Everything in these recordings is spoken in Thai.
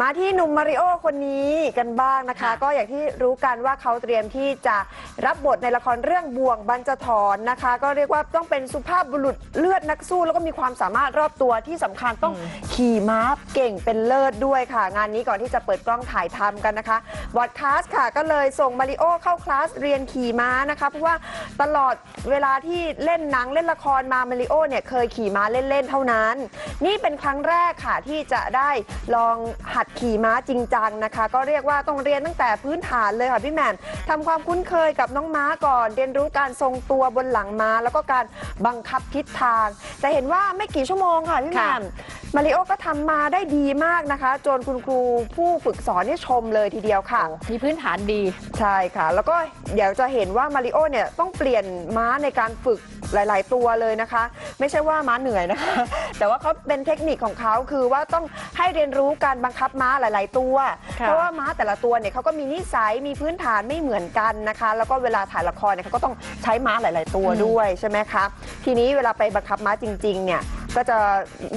มาที่หนุ่มมาริโอ้คนนี้กันบ้างนะคะค่ะก็อย่างที่รู้กันว่าเขาเตรียมที่จะรับบทในละครเรื่องบ่วงบรรจถรณ์นะคะ ก็เรียกว่าต้องเป็นสุภาพบุรุษเลือดนักสู้ แล้วก็มีความสามารถรอบตัวที่สำคัญต้องขี่ม้าเก่งเป็นเลิศด้วยค่ะ งานนี้ก่อนที่จะเปิดกล้องถ่ายทำกันนะคะบรอดคาซท์ค่ะก็เลยส่งมาริโอ้เข้าคลาสเรียนขี่ม้านะคะเพราะว่าตลอดเวลาที่เล่นหนังเล่นละครมามาริโอ้เนี่ยเคยขี่ม้าเล่นๆเท่านั้น นี่เป็นครั้งแรกค่ะที่จะได้ลองหัดขี่ม้าจริงจังนะคะ ก็เรียกว่าต้องเรียนตั้งแต่พื้นฐานเลยค่ะพี่แหม่มทำความคุ้นเคยกับน้องม้าก่อน เรียนรู้การทรงตัวบนหลังม้า แล้วก็การบังคับทิศทาง แต่เห็นว่าไม่กี่ชั่วโมงค่ะพี่แหม่ม มาริโอก็ทำมาได้ดีมากนะคะ จนคุณครูผู้ฝึกสอนเนี่ยชมเลยทีเดียวค่ะ มีพื้นฐานดี ใช่ค่ะ แล้วก็เดี๋ยวจะเห็นว่ามาริโอเนี่ยต้องเปลี่ยนม้าในการฝึกหลาย ๆ ตัวเลยนะคะ ไม่ใช่ว่าม้าเหนื่อยนะคะ แต่ว่าเขาเป็นเทคนิคของเขาคือว่าต้องให้เรียนรู้การบังคับม้าหลาย ๆ ตัว ค่ะ เพราะว่าม้าแต่ละตัวเนี่ยเขาก็มีนิสัยมีพื้นฐานไม่เหมือนกันนะคะ แล้วก็เวลาถ่ายละครเนี่ยเขาก็ต้องใช้ม้าหลาย ๆ ตัวด้วยใช่ไหมคะทีนี้เวลาไปบังคับม้าจริง ๆ เนี่ย ก็จะ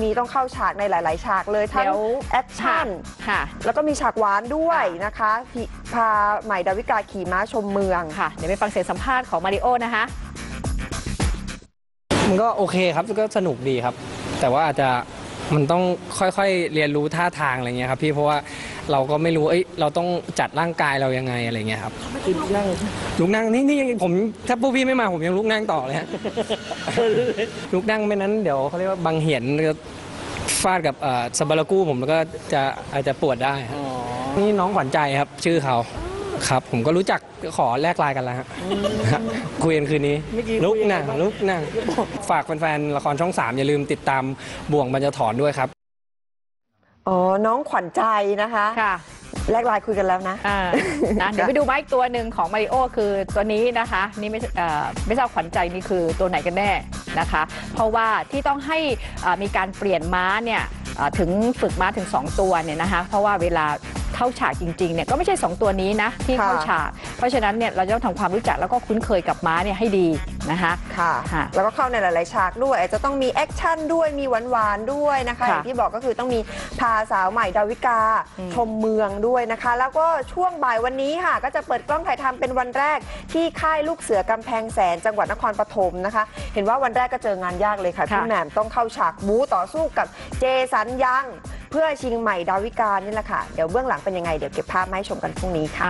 มีต้องเข้าฉากในหลาย ๆ ฉากเลยทั้งเดี๋ยว แอคชั่น ค่ะ แล้วก็มีฉากหวานด้วยนะคะพี่พาใหม่ดาวิกาขี่ม้าชมเมือง ค่ะ เดี๋ยวไปฟังเสียงสัมภาษณ์ของมาริโอนะคะ มันก็โอเคครับก็สนุกดีครับ แต่ว่าอาจจะ มันต้องค่อยๆเรียนรู้ท่าทางอะไรเงี้ยครับพี่เพราะว่าเราก็ไม่รู้เอ้ยเราต้องจัดร่างกายเรายังไงอะไรเงี้ยครับลุกนั่งลุกนั่งนี่นี่ยังผมถ้าพวกพี่ไม่มาผมยังลุกนั่งต่อเลยฮะ ลุกนั่งไม่นั้นเดี๋ยวเขาเรียกว่าบังเหียนก็ฟาดกับเอ่อสบารากู้ผมแล้วก็จะอาจจะปวดได้ครับนี่น้องขวัญใจครับชื่อเขา ครับ ผมก็รู้จักขอแลกไลน์กันแล้วฮะคุยกันคืนนี้ลุกนั่งลุกนั่งฝากแฟนๆละครช่องสามอย่าลืมติดตามบ่วงบรรจถอนด้วยครับ อ๋อ น้องขวัญใจนะคะ ค่ะแลกไลน์คุยกันแล้วนะ อ่านะเดี๋ยวไปดูไม้ตัวหนึ่งของมาริโอคือตัวนี้นะคะ นี่ไม่เอ่อไม่ทราบขวัญใจนี่คือตัวไหนกันแน่นะคะ เพราะว่าที่ต้องให้อ่ามีการเปลี่ยนม้าเนี่ยอ่าถึงฝึกม้าถึง 2 ตัวเนี่ยนะคะ เพราะว่าเวลา เข้าฉากจริงๆเนี่ยก็ไม่ใช่ 2 ตัวนี้นะที่เข้าค่ะฉากเพราะฉะนั้นเนี่ยเราจะต้องทำความรู้จักแล้วก็คุ้นเคยกับม้าเนี่ยให้ดีนะคะ ค่ะ ค่ะแล้วก็เข้าในหลายๆฉากด้วยอาจจะต้องมีแอคชั่นด้วยมีหวานๆด้วยนะคะค่ะอย่างที่บอกก็คือต้องมีพาสาวใหม่ดาวิกา อืม ชมเมืองด้วยนะคะ แล้วก็ช่วงบ่ายวันนี้ค่ะ ก็จะเปิดกล้องถ่ายทำเป็นวันแรก ที่ค่ายลูกเสือกำแพงแสนจังหวัดนครปฐมนะคะ เห็นว่าวันแรกก็เจองานยากเลยค่ะพี่แหม่มต้องเข้าฉากบู๊ต่อสู้กับเจสันยัง เพื่อชิงใหม่ดาวิกานี่แหละค่ะ เดี๋ยวเบื้องหลังเป็นยังไง เดี๋ยวเก็บภาพมาให้ชมกันพรุ่งนี้ค่ะ